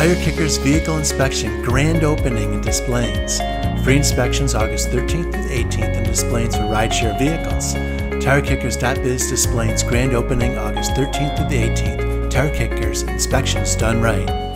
Tire Kickers Vehicle Inspection Grand Opening in Des Free inspections August 13th through 18th in Des for rideshare vehicles. TireKickers.biz Des Plaines Grand Opening August 13th through the 18th. Tire Kickers Inspections done right.